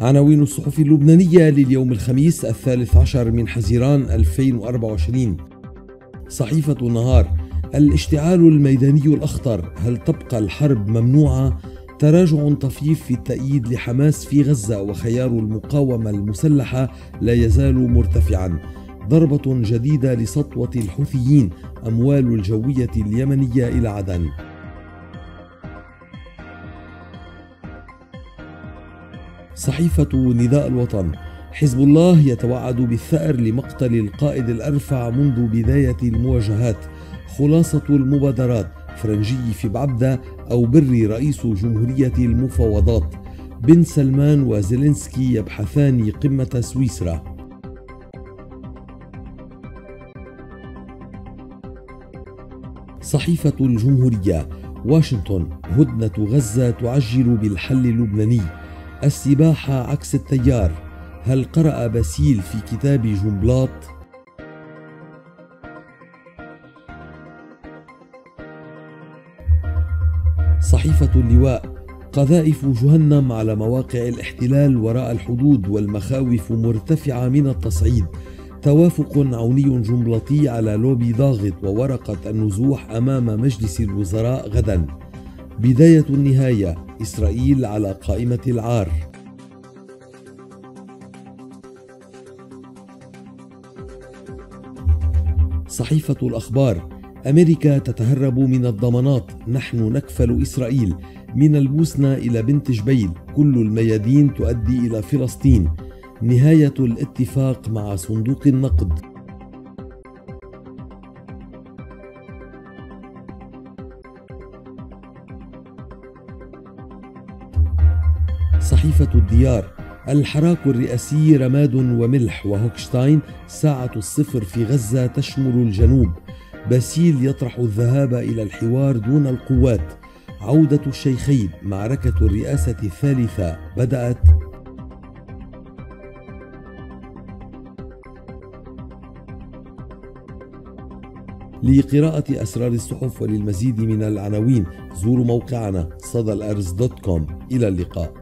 عناوين الصحف اللبنانية لليوم الخميس الثالث عشر من حزيران 2024 صحيفة النهار. الاشتعال الميداني الأخطر. هل تبقى الحرب ممنوعة؟ تراجع طفيف في التأييد لحماس في غزة وخيار المقاومة المسلحة لا يزال مرتفعا. ضربة جديدة لسطوة الحوثيين. أموال الجوية اليمنية إلى عدن. صحيفة نداء الوطن. حزب الله يتوعد بالثأر لمقتل القائد الأرفع منذ بداية المواجهات. خلاصة المبادرات فرنجي في بعبدة أو بري رئيس جمهورية المفاوضات. بن سلمان وزيلينسكي يبحثان قمة سويسرا. صحيفة الجمهورية واشنطن هدنة غزة تعجل بالحل اللبناني. السباحة عكس التيار. هل قرأ باسيل في كتاب جنبلاط؟ صحيفة اللواء. قذائف جهنم على مواقع الاحتلال وراء الحدود والمخاوف مرتفعة من التصعيد. توافق عوني جنبلطي على لوبي ضاغط وورقة النزوح أمام مجلس الوزراء غدا. بداية النهاية إسرائيل على قائمة العار. صحيفة الأخبار أمريكا تتهرب من الضمانات نحن نكفل إسرائيل. من البوسنة إلى بنت جبيل كل الميادين تؤدي إلى فلسطين. نهاية الاتفاق مع صندوق النقد. صحيفة الديار. الحراك الرئاسي رماد وملح وهوكشتاين ساعة الصفر في غزة تشمل الجنوب. باسيل يطرح الذهاب إلى الحوار دون القوات. عودة الشيخين معركة الرئاسة الثالثة بدأت. لقراءة أسرار الصحف وللمزيد من العناوين زوروا موقعنا صدى الأرز دوت كوم. إلى اللقاء.